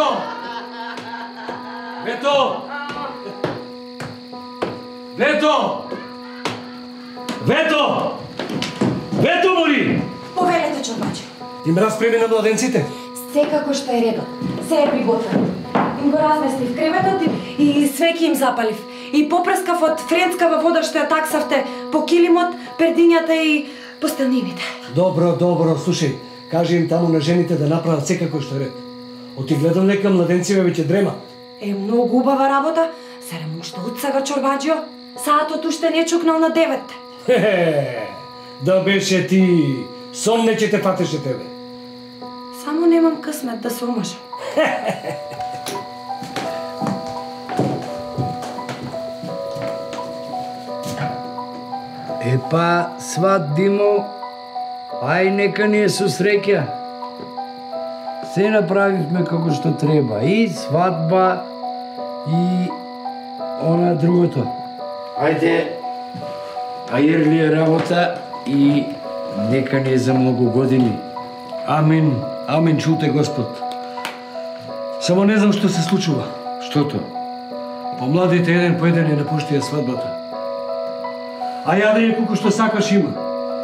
Вето! Вето! Вето! Вето! Вето моли! Повелете, Чорбаче. Им разпреме на младенците. Секако што е редот. Се е приготвено. Им го разместив креветот и, и свеки им запалив. И попрескав од френскава вода што ја таксавте по килимот, пердињата и постелнините. Добро, добро, слушај. Кажи им таму на жените да направат секако што е ред. Оти гледам нека младенците веќе дрема. Е, многу убава работа. Серем уште од сега Чорбаџио. Саатот уште не чукнал на девет. Хе, да беше ти. Сон не ќе те фатеше тебе. Само немам късмет да се омажам. Епа, сват Димо, ај нека ни е со среќа. Се направивме како што треба. И свадба, и она другото. Ајде, ајер е работа и нека ни е за многу години. Амин, амин, чуте Господ. Само не знам што се случува. Штото? Помладите еден по еден ја напуштија свадбата. А јадење колку што сакаш има.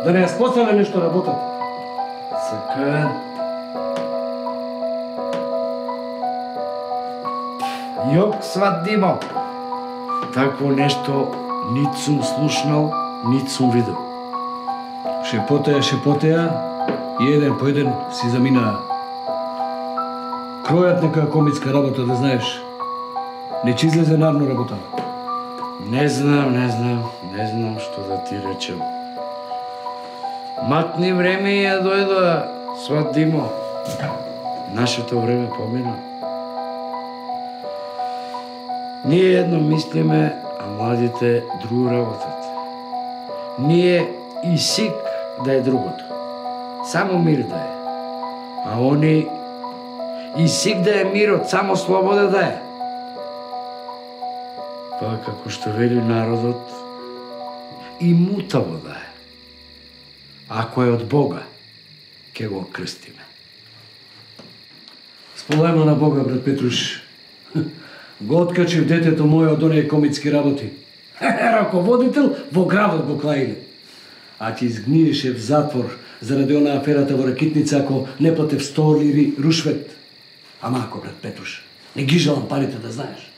Да не ја споцеле нешто работата. Сака... Јок сват Димо. Такво нешто нит сум слушнал, нит сум видел. Шепотеа, шепотеа и еден по еден си заминаа. Кројат нека комицка работа, да знаеш. Не че излезе нарно работа. Не знам, не знам, не знам што да ти речем. Матни време ја дојдоа, сват Димо. Нашето време помина. Ние едно мислиме, а младите друго работат. Ние и сик да е другото. Само мир да е. А они и сик да е мирот, само слобода да е. Па како што вели народот, и мутаво да е. Ако е од Бога, ќе го крстиме. Сполема на Бога, брат Петруш. Го откачив детето моје од оние комицки работи. Раководител во градот го клаиле. А ќе изгниеше в затвор заради она аферата во ракитница ако не платев 100 лири рушвет. Ама ако, брат Петруш, не ги желам парите да знаеш.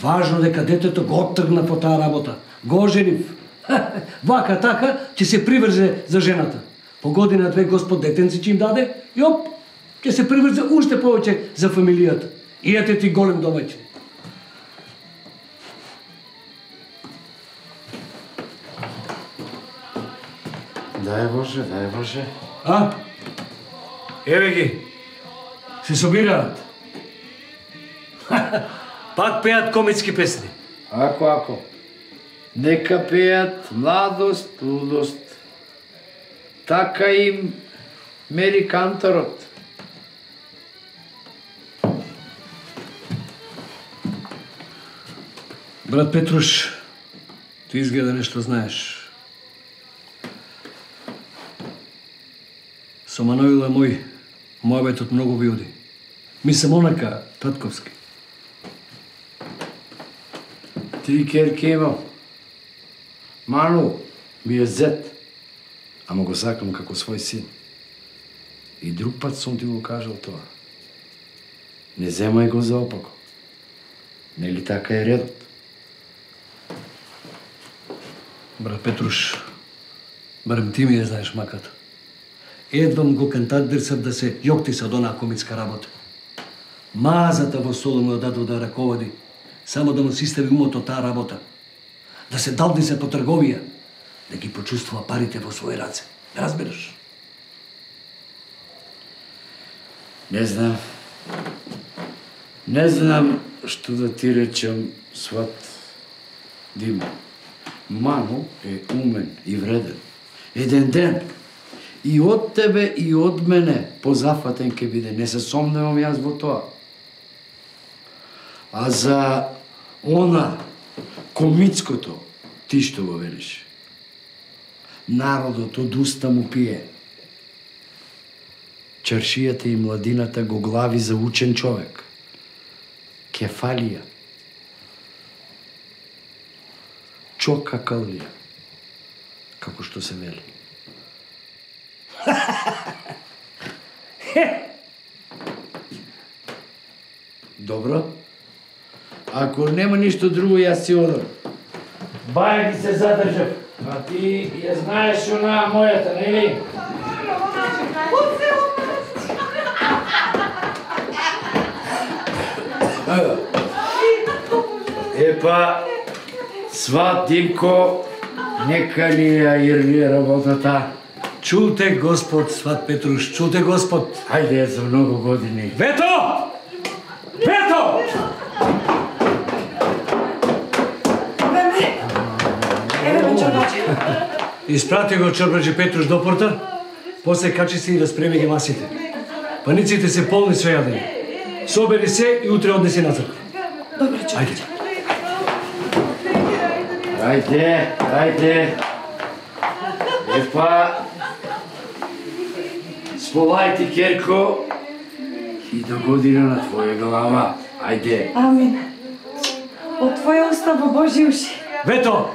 Важно дека детето го оттргна по таа работа. Го оженив. Вака така ќе се приврзе за жената. По година две Господ детенци ќе им даде и оп, ќе се приврзе уште повеќе за фамилијата. И ете ти голем домаќин. Дај Боже, дај Боже. А? Еве ги. Се собираат. Пак пеат комицки песни. Ако, ако. Нека пеат младост, лудост. Така им мери канторот. Брат Петруш, ти изгледа нешто знаеш. Со Мануила мој, мојабетот многу ви оди. Мислам онака, татковски. Три керки имам. Ману ми е зет, ама го сакам како свој син. И друг пат сум ти го кажал тоа. Не земај го за опако. Нели така е редот? Брат Петруш, барем ти ми ја знаеш маката. Едвам го кантандерсав да се јокти са од онаа комицка работа. Мазата во соло му дадо да раководи, само да му се истави умот од таа работа. Да се далди се по трговија, да ги почувствува парите во своји раце. Да разбираш? Не знам. Не знам што да ти речем, сват Димо. Мамо е умен и вреден. Еден ден и од тебе и од мене позафатен ке биде. Не се сомневам јас во тоа. А за она комицкото, ти што го велиш? Народот од уста му пие. Чаршијата и младината го глави за учен човек. кефалија, чокакалија, како што се вели. Добро. Ако нема ништо друго, јас си одам. Бај ги се задржав. А ти ја знаеш она мојата, нели? Епа, сват Димко, нека ли ја ирли работата. Чуте Господ, сват Петруш, чуте Господ. Хајде за многу години. Вето! Вето! Еве ме. Испрати го Чорбаджи Петруш до порта, после качи се и распреми ги масите. Паниците се полни со јадење. Собери се и утре однеси на црква. Добро чорбаче. Ајде, ајде. Епа, сполајте керко и до година на твоја глава. Ајде. Амин. Од твоја уста во Божи уши. Вето!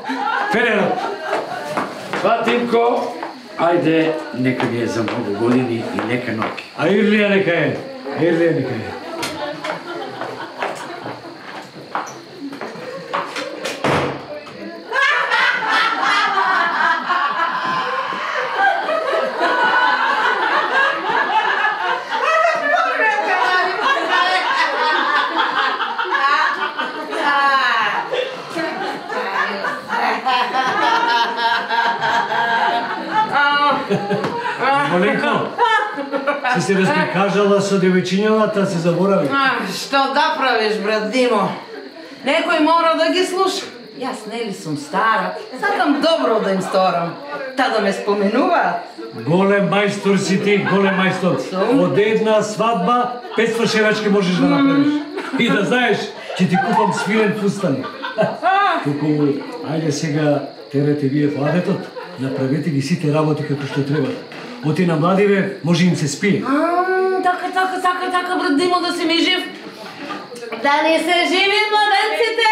Ферерот! Фатимко, ајде, нека ни е за многу години и нека ноки. А Ирлија нека е. Ирлија нека е. Маленко, си се расприкажала со девојчињата, се заборави. А, што да правиш, брат Димо? Некој мора да ги слуша. Јас нели сум стара, сакам добро да им сторам. Та да ме споменуваат. Голем мајстор си ти, голем мајстор. Од една свадба, пет свршевачки можеш да направиш. И да знаеш, ќе ти купам свилен фустан. Туку, ајде сега, терете вие владетот, направете ги сите работи како што треба. Оти на младиве, може им се спие. А, така, така, така, така, брат Димо, да си ми жив. Да ни се живи младенците!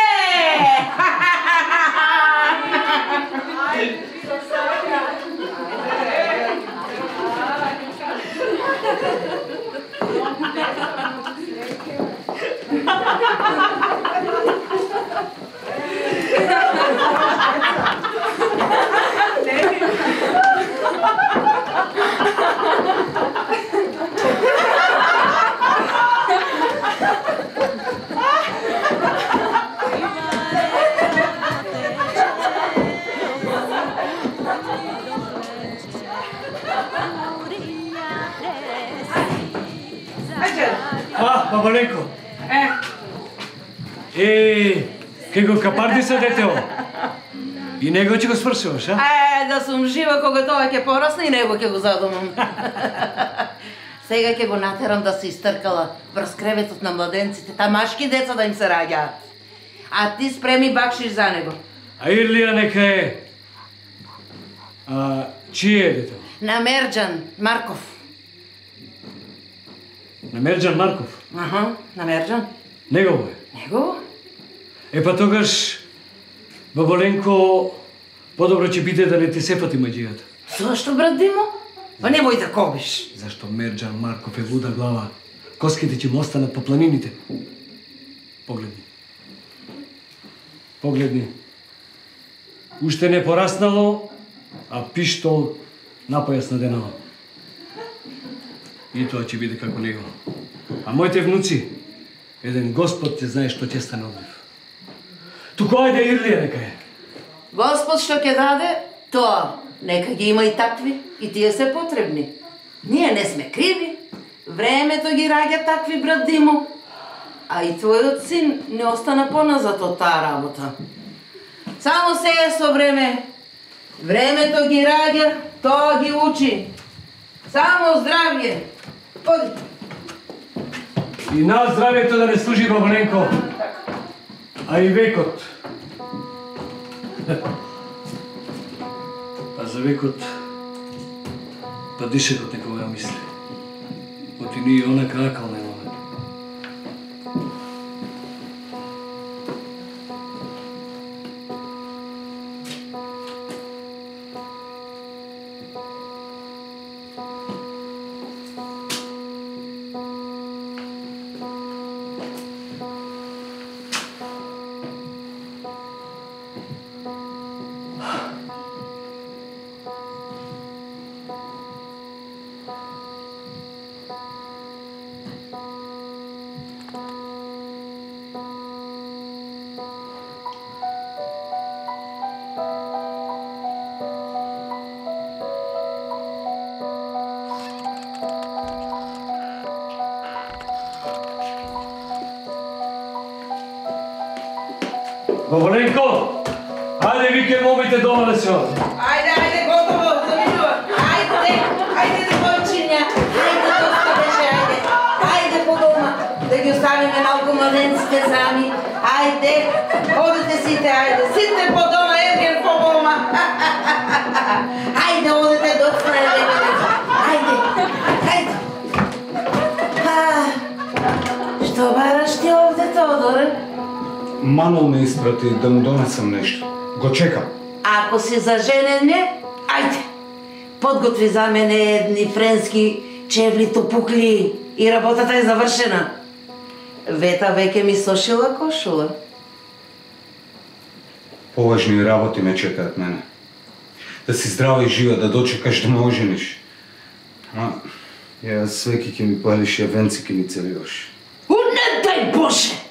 А, бабаленко, Е, е, ке го капарди се детео. И него ќе го свршуваш, а? е, да сум жива кога тоа ќе порасне и него ќе го задумам. Сега ќе го натерам да се истркала врз креветот на младенците, тамашки деца да им се раѓаат. А ти спреми бакшиш за него. А Ирлија нека е. А, чие е детео? На Мерџан Марков. На Мерџан Марков. Аха, на Мерџан. Негово е. Него? Е па тогаш, Баболенко, подобро ќе биде да не ти се пати маѓијата. Зошто, брат Димо? Па немој да кобиш. Зашто Мерџан Марков е луда глава. Коските ќе му останат по планините. Погледни. Погледни. Уште не пораснало, а пиштол напојас на денава. И тоа ќе биде како него. А моите внуци, еден Господ ќе знае што ќе стане од нив. Туку ајде Ирлија нека е. Господ што ќе даде, тоа нека ги има и такви, и тие се потребни. Ние не сме криви. Времето ги раѓа такви, брат Димо. А и твојот син не остана поназад од таа работа. Само се е со време. Времето ги раѓа, тоа ги учи. Само здравје. Оди. И на здравјето да не служи Бабаленко, а и векот. А за векот, па дишекот некога ја мисли. Оти ние онака акал Говоренко! Ајде вике момите дома да се Манол ме испрати да му донесам нешто. Го чекам. Ако си заженен не, ајде. Подготви за мене едни френски чевли топукли и работата е завршена. Вета веќе ми сошила кошула. Поважни работи ме чекаат мене. Да си здрава и жива, да дочекаш да ме ожениш. А, ја свеки ќе ми палиш, ја венци ќе ми целиваш. У, не дај Боже!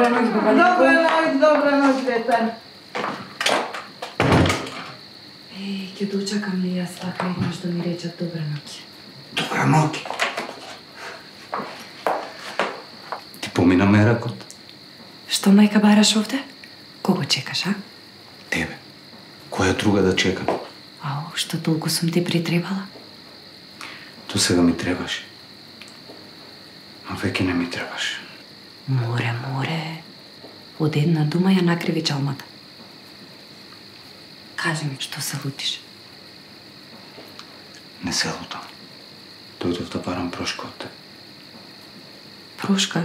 Добра ноќ, баба Добра ноќ, добра ноќ, Вета. Еј, ќе дочакам ли јас така еднаш да ми речат добра ноќ. Добра ноќ. Ти помина меракот? Што мајка бараш овде? Кого чекаш, а? Тебе. Која друга да чекам? Ау, што толку сум ти притребала? То сега ми требаш. А веќе не ми требаш. Море, море. Од една дума ја накриви чалмата. Кажи ми, што се лутиш? Не се лутам. Дојдов да барам прошка од те. Прошка?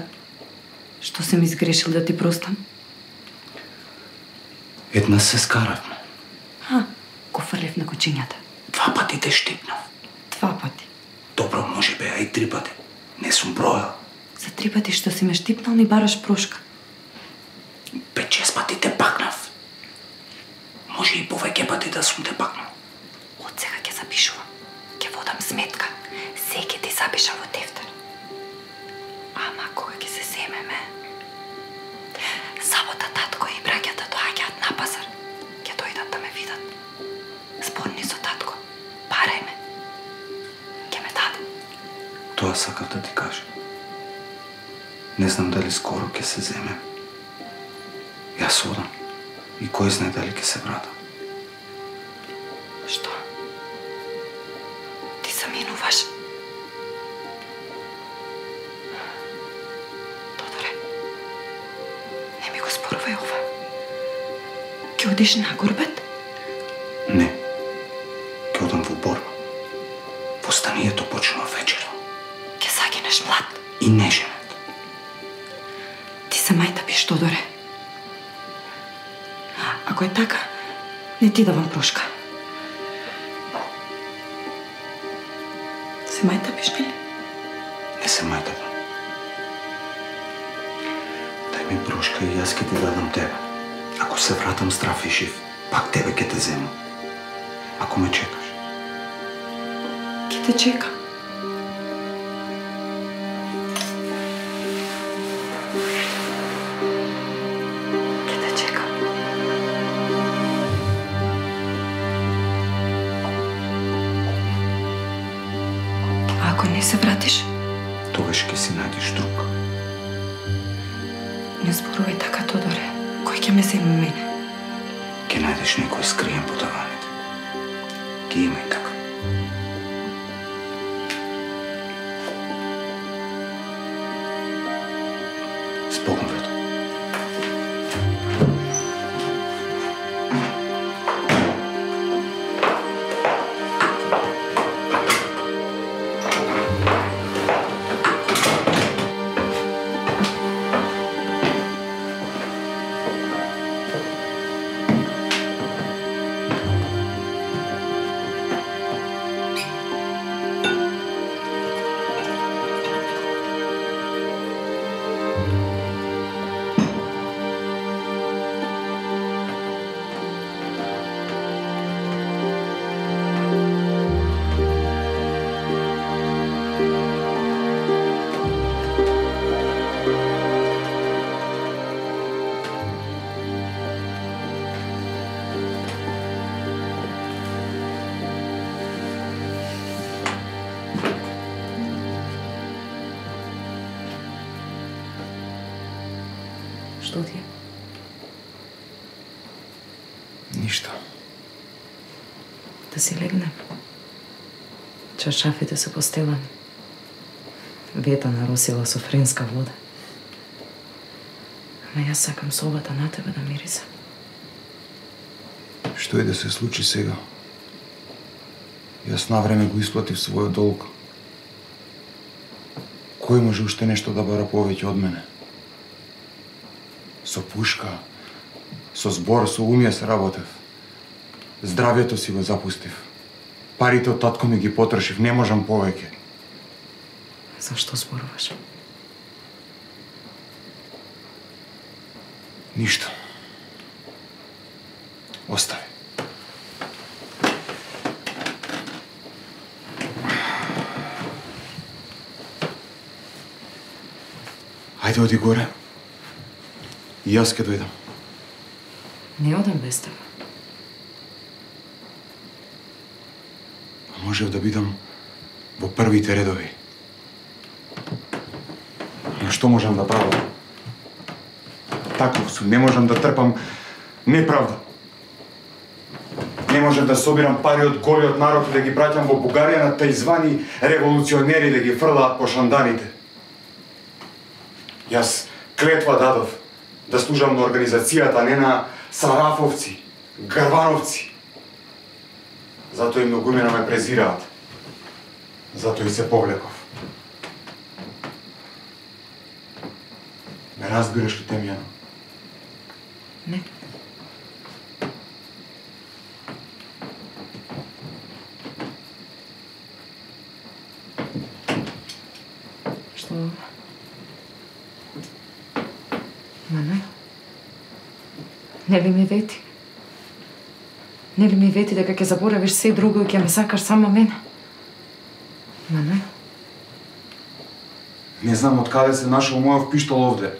Што се ми изгрешил да ти простам? Една се скаравме. А, го фрлив на кучињата. Два пати те штипнав. Два пати. Добро, може би, а и три пати. Не сум бројал. За три пати што си ме штипнал ми бараш прошка. Пет шест пати те пакнав. Може и повеќе пати да сум те пакнал. Од сега ќе запишувам. Ќе водам сметка. Се ќе ти запиша во Не знам дали скоро ќе се земе. Јас одам. И кој знае дали ќе се вратам. Што? Ти заминуваш? Тодоре, не ми го спорувај ова. Ќе одиш на горбет? Така, не ти давам прошка. Се мајта биш, нели? Не се мајтава. Дај ми прошка и јас ќе ти дадам тебе. Ако се вратам здрав и жив, пак тебе ќе те земам. Ако ме чекаш. Ќе те чекам. Се вратиш, Тогаш ќе си најдеш друг. не зборувај така, Тодоре. Кој ќе ме земе мене? Ќе најдеш некој скриен по Што ти е? Ништо. Да си легнем. Чаршафите се постелани. Вета наросила со френска вода. Ама јас сакам собата на тебе да мирисам. Што е да се случи сега? Јас на време го исплатив својот долг. Кој може уште нешто да бара повеќе од мене? Со пушка, со збор, со умија се работев. Здравјето си го запустив. Парите од татко ми ги потрошив, не можам повеќе. Зашто зборуваш? Ништо. Остави. Ајде оди горе. И јас ќе дојдам. Не одам без тебе. Можев да бидам во првите редови. Но што можам да правам? Таков сум, не можам да трпам неправда. Не можам да собирам пари од голиот народ и да ги праќам во Бугарија на тај звани револуционери да ги фрлаат по шанданите. Јас клетва дадов да служам на организацијата, не на Сарафовци, Гарвановци. Затоа и многумина ме презираат. Затоа и се повлеков. Ме разбираш ли, Темјано? Не. Што? Мане? Нели ми вети? нели ми вети дека ќе заборавиш се друго и ќе ме сакаш само мене? Мане? Не знам од каде се нашол мојов пиштол овде.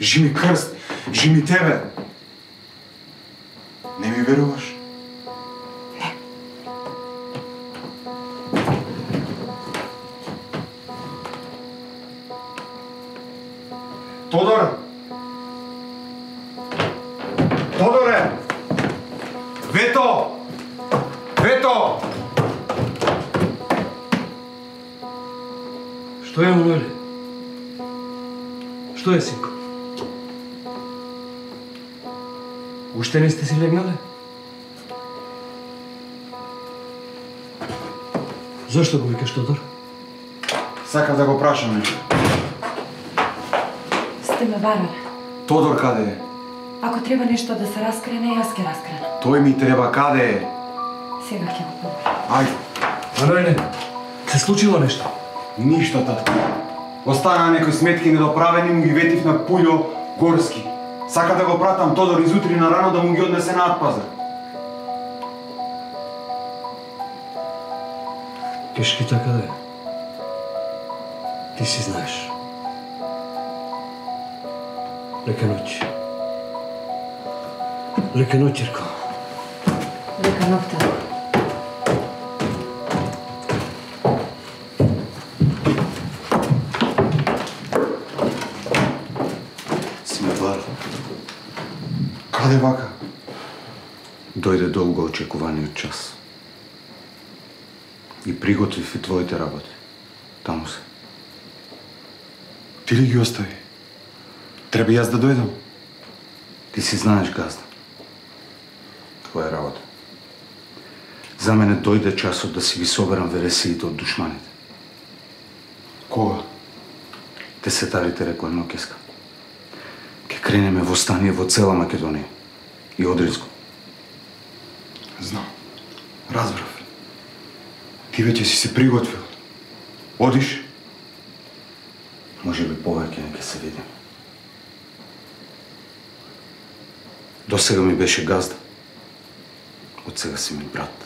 Жими крст, жими тебе. Не ми веруваш? Уште не сте си легнале? Зошто го викаш Тодор? Сакам да го прашам нешто. Сте ме варале. Тодор каде е? Ако треба нешто да се раскрене, јас ќе раскренам. Тој ми треба каде е? Сега ќе го помогнам. Ајде. Мануеле, се случило нешто? Ништо, татко. Останаа некои сметки недоправени, му ги ветив на Пуљо Горски. Сака да го пратам Тодор изутри на рано да му ги однесе на Атпазар. Кешкита каде е? Ти си знаеш. Лека ноќ. Лека ноќ, Ирко. Лека ноќта. Каде вака? Дојде долго очекуваниот час. И приготвив и твоите работи. Таму се. Ти ли ги остави? Треба јас да дојдам. Ти си знаеш, газда. Твоја работа. За мене дојде часот да си ги соберам вересиите од душманите. Кога? Десетарите рекоа Нокеска. Ке кренеме востание во цела Македонија и Одринско. Знам. Разбрав. Ти веќе си се приготвил. Одиш? Може би повеќе не ќе се видиме. До сега ми беше газда. Од сега си ми брат.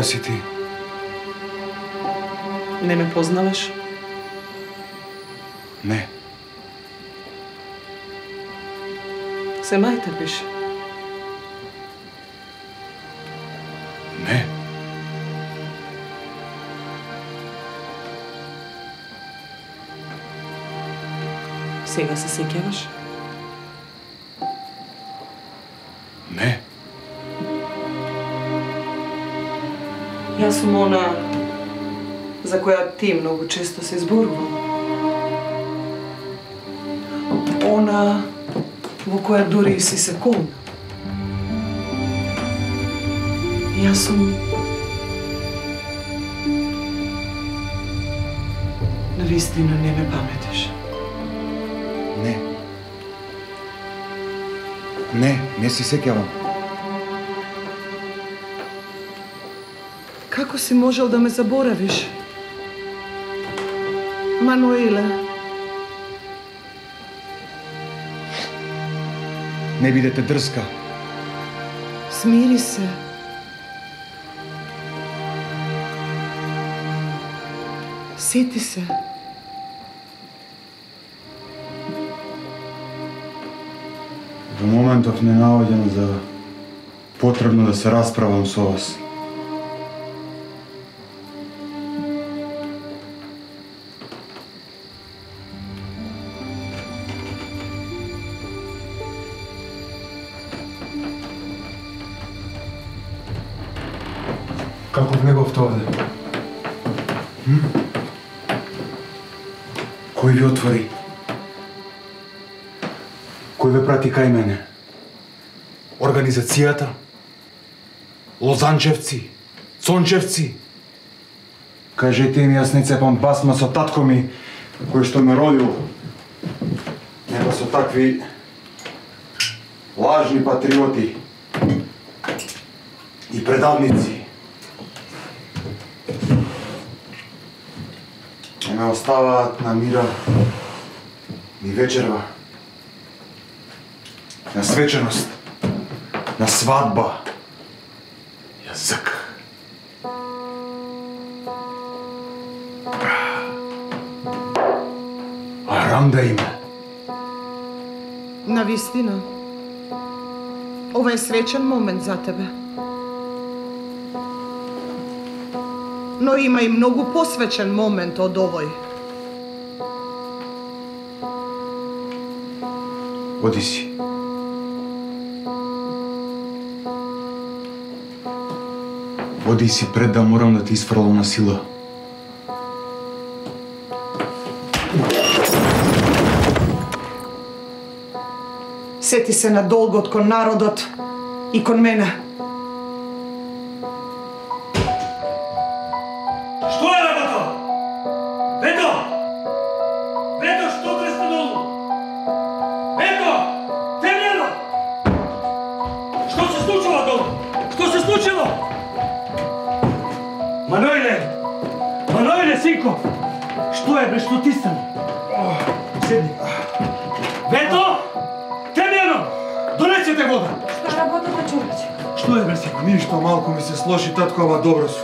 Која си ти? Не ме познаваш? Не. Се мајта беше. Не. Сега се сеќаваш? Јас сум она за која ти многу често се зборувал. Она во која дури и си се кон. Јас сум На вистина не ме паметиш. Не. Не, не си сеќавам. Си можел да ме заборавиш? Мануеле, Не бидете дрска. смири се. Сети се. Во моментов не наоѓам за потребно да се расправам со вас. Како овде? М? Кој ви отвори? Кој ве прати кај мене? Организацијата? Лозанчевци? Сончевци? Кажете ми, јас не цепам басма со татко ми, кој што ме родил. Нема со такви лажни патриоти и предавници. Не ме оставаат на мира ни вечерва на свеченост, на свадба. Јазик. Арам да има. На вистина. Ова е среќен момент за тебе. Но има и многу посвечен момент од овој. Оди си. Оди си пред да морам да ти isfрлам на сила. Сети се на долгот кон народот и кон мене. Малку ми се слоши татко, ама добро су.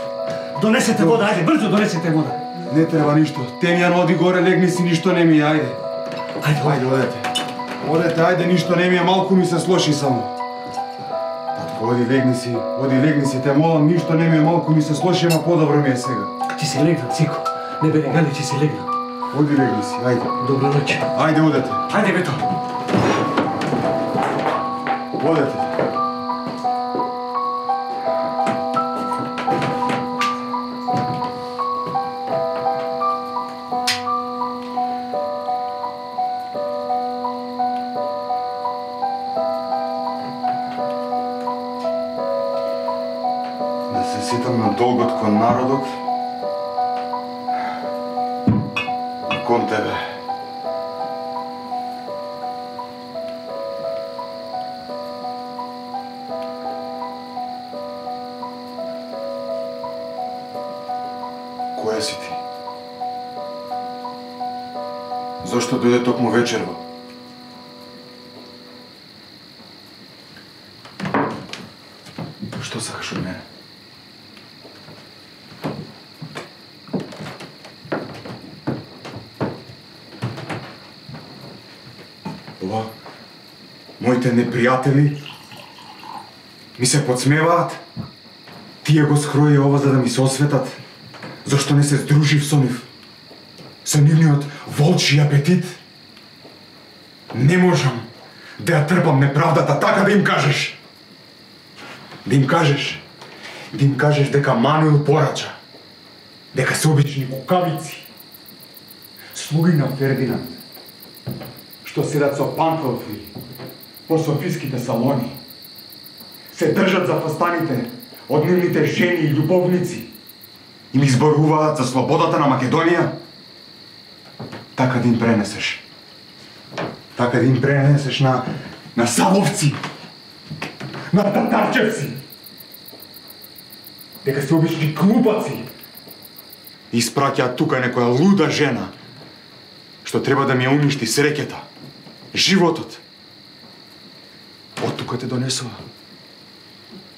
Донесете вода, ајде, брзо донесете вода. Не треба ништо. Темјан оди горе, легни си, ништо не ми е, ајде. Ајде, ајде. Одете. Одете, ајде, ништо не ми е, малку ми се слоши само. Татко, оди легни си, оди легни си, те молам, ништо не ми е, малку ми се слоши, ама подобро ми е сега. Ти си легнал, синко. Не бе, гали, ти си легнал. Оди легни си, ајде. Добра ноќ. Ајде, одете. Ајде, Вето. Одете. Кон и кон тебе. Која си ти? Зошто дојде токму вечерва? Што сакаш од мене? Ова, моите непријатели ми се подсмеваат. Тие го скроје ова за да ми се осветат. зашто не се здружив со нив? Со нивниот волчи апетит. Не можам да ја трпам неправдата така да им кажеш. Да им кажеш. Да им кажеш дека Мануил порача. Дека се обични кукавици. Слуги на Фердинанд. Што седат со Панкови во софиските салони. Се држат за фастаните од нивните жени и љубовници. И ми зборуваат за слободата на Македонија. Така да им пренесеш. Така да им пренесеш на, на Савовци. На Татарчевци. Дека се обични клупаци. И испраќаат тука некоја луда жена што треба да ми ја уништи среќата, животот. Од тука те донесува.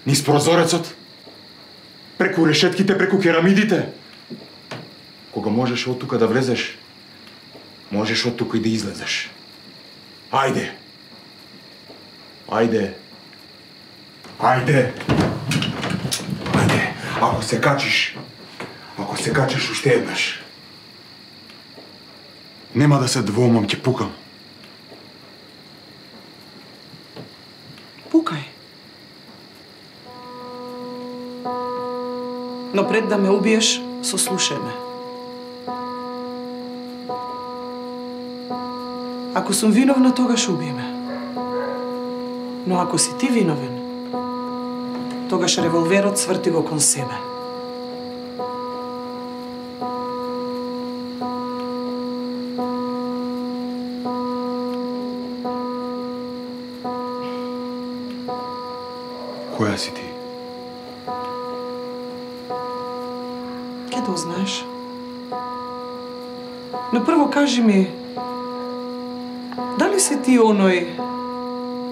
Низ прозорецот, преку решетките, преку керамидите. Кога можеш од тука да влезеш, можеш од тука и да излезеш. Ајде. Ајде. Ајде. Ајде. Ако се качиш, ако се качиш уште еднаш, нема да се двомам, ќе пукам. Пукај. Но пред да ме убиеш, сослушај ме. Ако сум виновна, тогаш уби ме. Но ако си ти виновен, тогаш револверот сврти го кон себе. Да знаеш? Но прво кажи ми, дали си ти оној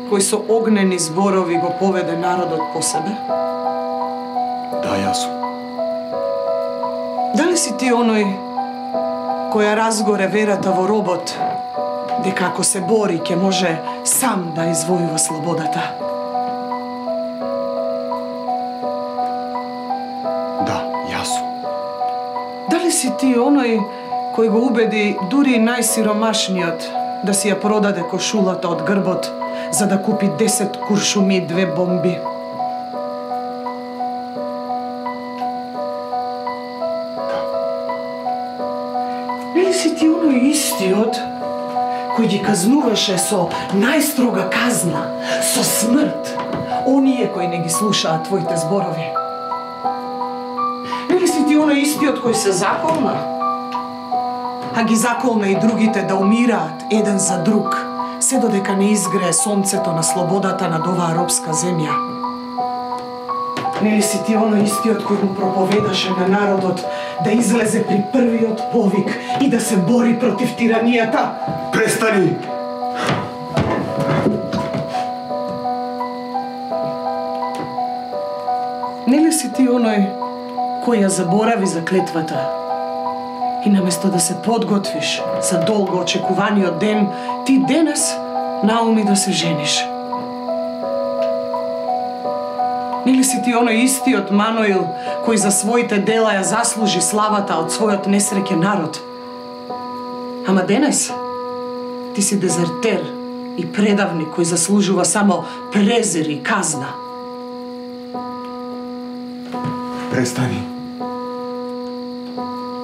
кој со огнени зборови го поведе народот по себе? Да, јас сум. Дали си ти оној која разгоре верата во робот, дека ако се бори ќе може сам да извојува слободата? Си ти оној кој го убеди дури најсиромашниот да си ја продаде кошулата од грбот за да купи 10 куршуми и две бомби? Или си ти оној истиот кој ги казнуваше со најстрога казна, со смрт, оние кои не ги слушаат твоите зборови? Оној истиот кој се заколна, а ги заколна и другите да умираат еден за друг, се додека не изгрее сонцето на слободата над оваа робска земја? Нели си ти оној истиот кој му проповедаше на народот да излезе при првиот повик и да се бори против тиранијата? Престани! Нели си ти оној кој ја заборави за клетвата? И наместо да се подготвиш за долго очекуваниот ден, ти денес науми да се жениш. Нели си ти оној истиот Маноил кој за своите дела ја заслужи славата од својот несреќен народ? Ама денес ти си дезертер и предавник кој заслужува само презир и казна. Престани.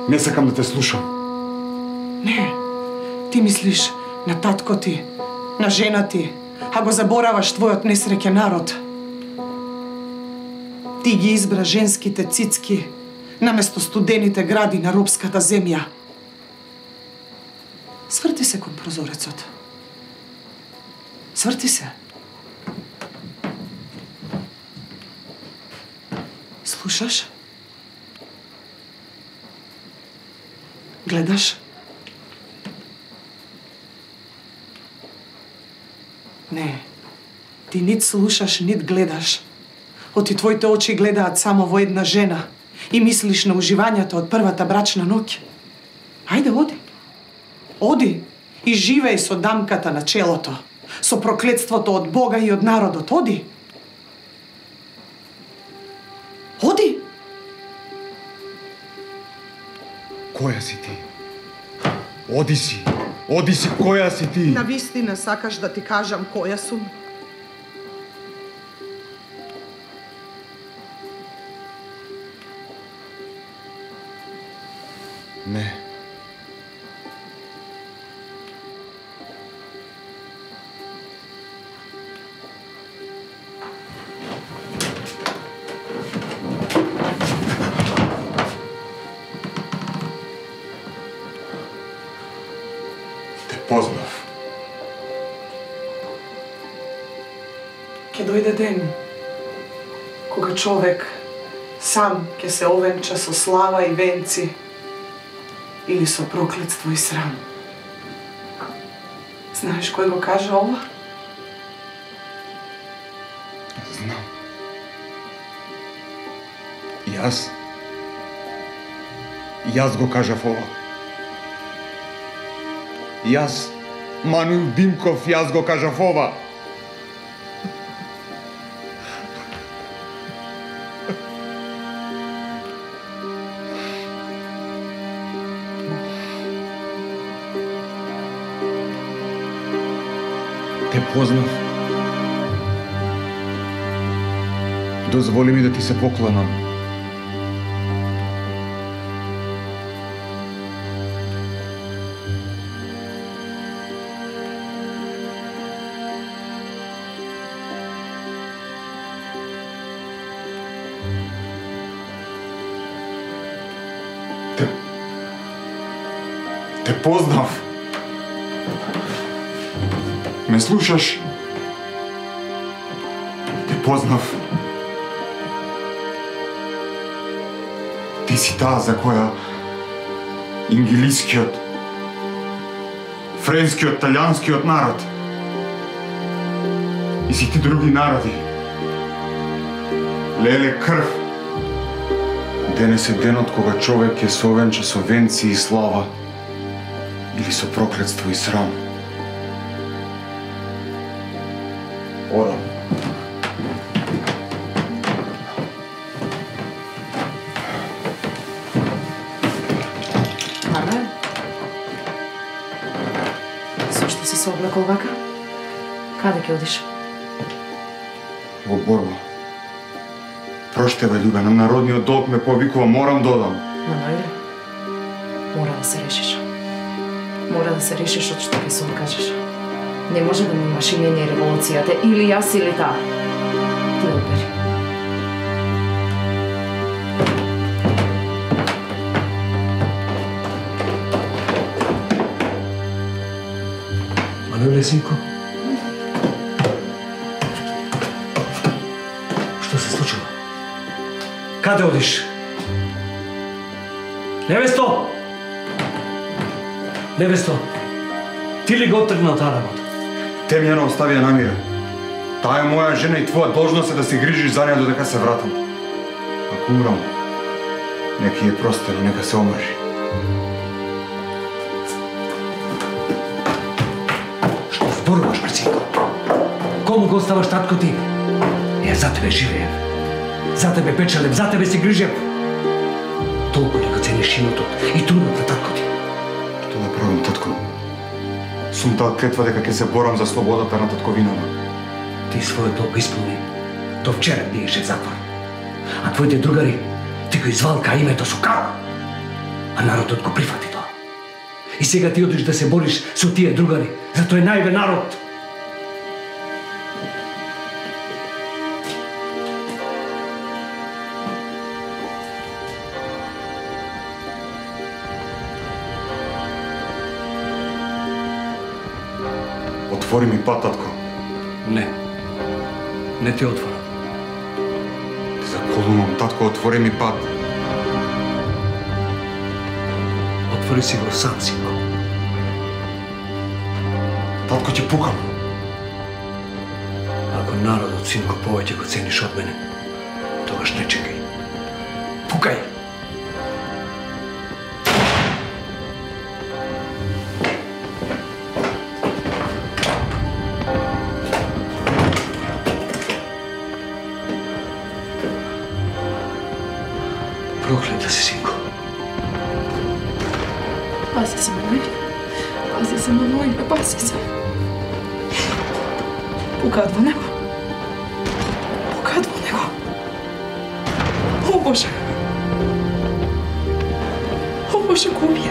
Не сакам да те слушам. Не, ти мислиш на татко ти, на жена ти, а го забораваш твојот несреќен народ. Ти ги избра женските цицки наместо студените гради на робската земја. Сврти се кон прозорецот. Сврти се. Слушаш? Гледаш? Не, ти нит слушаш, нит гледаш. Оти твоите очи гледаат само во една жена и мислиш на уживањето од првата брачна ноќ. Ајде, оди. Оди и живеј со дамката на челото, со проклетството од Бога и од народот. Оди. Оди. Си ти? Оди си. Оди си, која си ти? На вистина сакаш да ти кажам која сум? Човек сам ќе се овенча со слава и венци или со проклетство и срам. Знаеш кој го кажа ова? Знам. Јас? Јас го кажав ова. Јас, Мануил Димков, јас го кажав ова. Те познав. Дозволи ми да ти се поклонам. Те... Те познав. Ме слушаш? Те познав. Ти си таа за која ингилискиот, френскиот, талијанскиот народ и сите други народи леле крв. Денес е денот кога човек е се со венци и слава или со проклетство и срам. Одам. Марна? Зошто си се облекол вака? Каде ќе одиш? Во борба. Проштевај, љубена, народниот долг ме повикува, морам да одам. Маноиле, мора да се решиш. Мора да се решиш од што ќе се откажеш. Не може да му имаш имение револуцијата, или јас, или таа. Ти одбери. Мануле, синко? Што се случило? Каде одиш? Невесто! Невесто, ти ли го тргна таа работа? Те ми ја не оставија намира. Таа е моја жена и твоја должност е да се грижиш за неја додека се вратам. Ако умрам, нека ја простено, нека се омажи. Што зборуваш, Марцинко? Кому го оставаш татко ти? Ја за тебе живеев. За тебе печелев, за тебе си грижев. Толку дека цениш имотот и трудот на татко Сум дал клетва дека ќе се борам за слободата на татковината. Ти својот долг исполни. До вчера биеше затвор. А твоите другари ти го извалка името со кава. А народот го прифати тоа. И сега ти одиш да се бориш со тие другари, за тој најве народ. Отвори ми пат, татко. Не. Не ти отворам. Те заколувам, татко, отвори ми пат. Отвори си го сам, синко. Татко, ќе пукам. Ако народот, синко, повеќе го цениш од мене, тогаш не чекај. Пукај! 45. Pásese, Manuel. Pásese, Manuel. Pásese. Puka do nego. Puka do nego. O Boże. O Boże, kupi.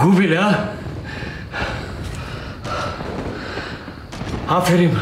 Gubil ha? Aferin.